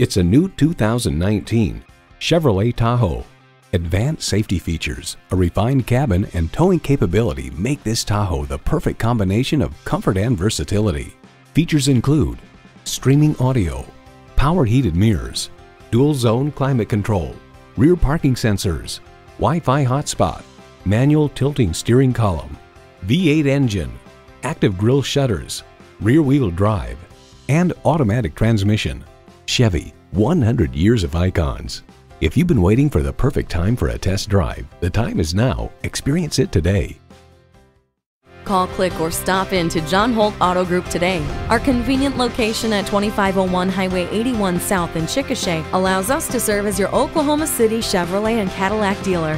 It's a new 2019 Chevrolet Tahoe. Advanced safety features, a refined cabin, and towing capability make this Tahoe the perfect combination of comfort and versatility. Features include streaming audio, power heated mirrors, dual zone climate control, rear parking sensors, Wi-Fi hotspot, manual tilting steering column, V8 engine, active grille shutters, rear wheel drive, and automatic transmission. Chevy, 100 years of icons. If you've been waiting for the perfect time for a test drive, the time is now. Experience it today. Call, click, or stop in to John Holt Auto Group today. Our convenient location at 2501 Highway 81 South in Chickasha allows us to serve as your Oklahoma City Chevrolet and Cadillac dealer.